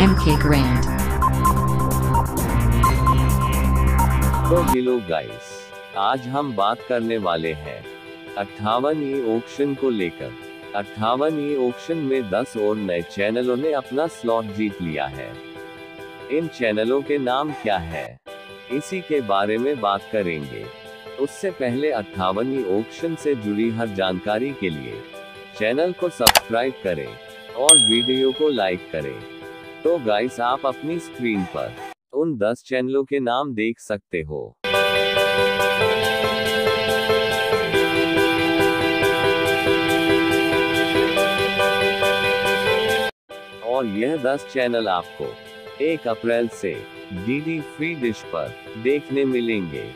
MK Grand. तो hello guys आज हम बात करने वाले हैं अट्ठावन ई ऑक्शन को लेकर। अट्ठावन ई ऑक्शन में 10 और नए चैनलों ने अपना स्लॉट जीत लिया है। इन चैनलों के नाम क्या है? इसी के बारे में बात करेंगे। उससे पहले अट्ठावन ई ऑक्शन से जुड़ी हर जानकारी के लिए चैनल को सब्सक्राइब करें और वीडियो को लाइक करें। तो गाइस आप अपनी स्क्रीन पर उन 10 चैनलों के नाम देख सकते हो। और यह 10 चैनल आपको 1 अप्रैल से डीडी फ्री डिश पर देखने मिलेंगे।